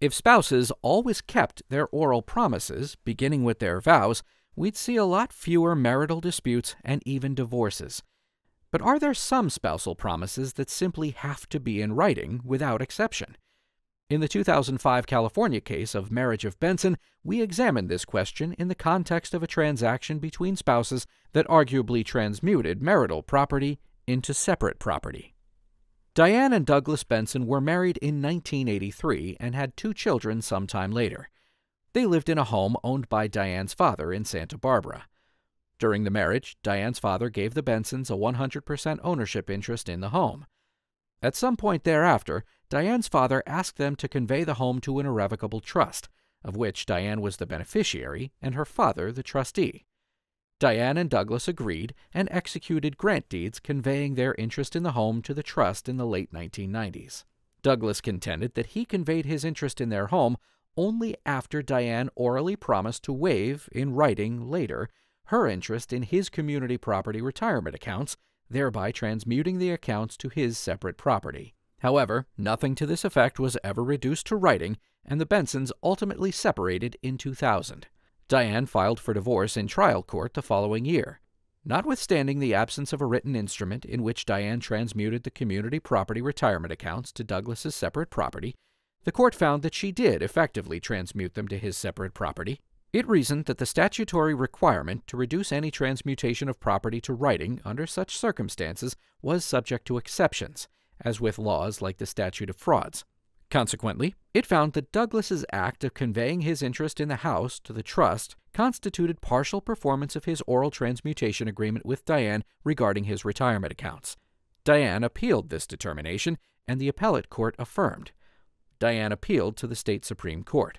If spouses always kept their oral promises, beginning with their vows, we'd see a lot fewer marital disputes and even divorces. But are there some spousal promises that simply have to be in writing without exception? In the 2005 California case of Marriage of Benson, we examined this question in the context of a transaction between spouses that arguably transmuted marital property into separate property. Diane and Douglas Benson were married in 1983 and had two children sometime later. They lived in a home owned by Diane's father in Santa Barbara. During the marriage, Diane's father gave the Bensons a 100% ownership interest in the home. At some point thereafter, Diane's father asked them to convey the home to an irrevocable trust, of which Diane was the beneficiary and her father the trustee. Diane and Douglas agreed and executed grant deeds conveying their interest in the home to the trust in the late 1990s. Douglas contended that he conveyed his interest in their home only after Diane orally promised to waive, in writing later, her interest in his community property retirement accounts thereby transmuting the accounts to his separate property. However, nothing to this effect was ever reduced to writing, and the Bensons ultimately separated in 2000. Diane filed for divorce in trial court the following year. Notwithstanding the absence of a written instrument in which Diane transmuted the community property retirement accounts to Douglas's separate property, the court found that she did effectively transmute them to his separate property, it reasoned that the statutory requirement to reduce any transmutation of property to writing under such circumstances was subject to exceptions, as with laws like the Statute of Frauds. Consequently, it found that Douglas's act of conveying his interest in the house to the trust constituted partial performance of his oral transmutation agreement with Diane regarding his retirement accounts. Diane appealed this determination, and the appellate court affirmed. Diane appealed to the state Supreme Court.